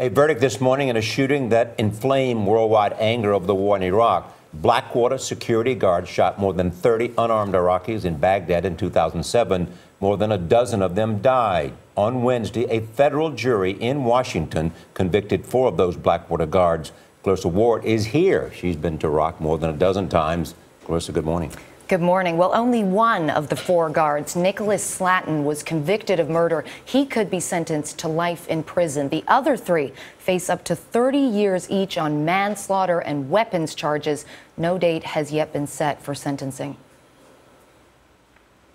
A verdict this morning in a shooting that inflamed worldwide anger over the war in Iraq. Blackwater security guards shot more than 30 unarmed Iraqis in Baghdad in 2007. More than a dozen of them died. On Wednesday, a federal jury in Washington convicted four of those Blackwater guards. Clarissa Ward is here. She's been to Iraq more than a dozen times. Clarissa, good morning. Good morning. Well, only one of the four guards, Nicholas Slatten, was convicted of murder. He could be sentenced to life in prison. The other three face up to 30 years each on manslaughter and weapons charges. No date has yet been set for sentencing.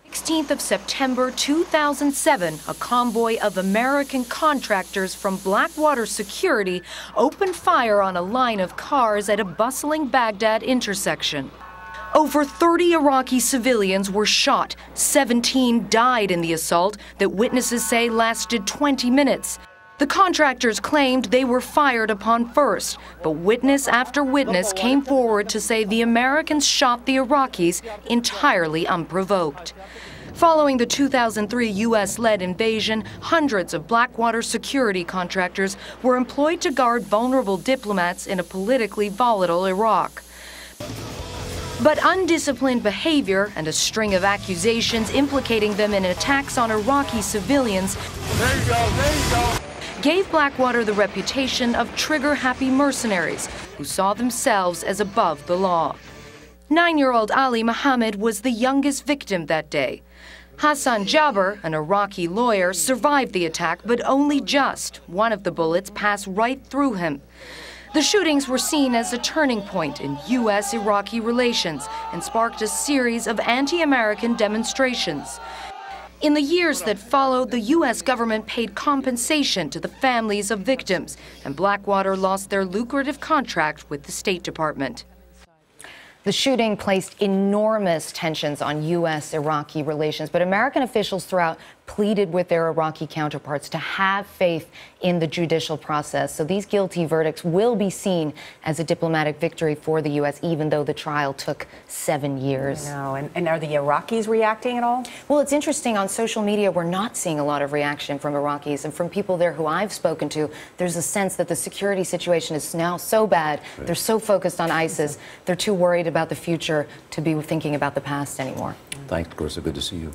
16th of September 2007, a convoy of American contractors from Blackwater Security opened fire on a line of cars at a bustling Baghdad intersection. Over 30 Iraqi civilians were shot. 17 died in the assault that witnesses say lasted 20 minutes. The contractors claimed they were fired upon first, but witness after witness came forward to say the Americans shot the Iraqis entirely unprovoked. Following the 2003 U.S. led invasion, hundreds of Blackwater security contractors were employed to guard vulnerable diplomats in a politically volatile Iraq. But undisciplined behavior and a string of accusations implicating them in attacks on Iraqi civilians there you go, there you go. gave Blackwater the reputation of trigger happy mercenaries who saw themselves as above the law. Nine year old Ali Mohammed was the youngest victim that day. Hassan Jaber, an Iraqi lawyer, survived the attack, but only just. One of the bullets passed right through him. The shootings were seen as a turning point in U.S. Iraqi relations and sparked a series of anti American demonstrations. In the years that followed, the U.S. government paid compensation to the families of victims, and Blackwater lost their lucrative contract with the State Department. The shooting placed enormous tensions on U.S. Iraqi relations, but American officials throughout pleaded with their Iraqi counterparts to have faith in the judicial process. So these guilty verdicts will be seen as a diplomatic victory for the U.S., even though the trial took seven years. No, and, and, are the Iraqis reacting at all? Well, it's interesting. On social media, we're not seeing a lot of reaction from Iraqis. And from people there who I've spoken to, there's a sense that the security situation is now so bad. Right. They're so focused on ISIS. They're too worried about the future to be thinking about the past anymore. Thanks, Clarissa. Good to see you.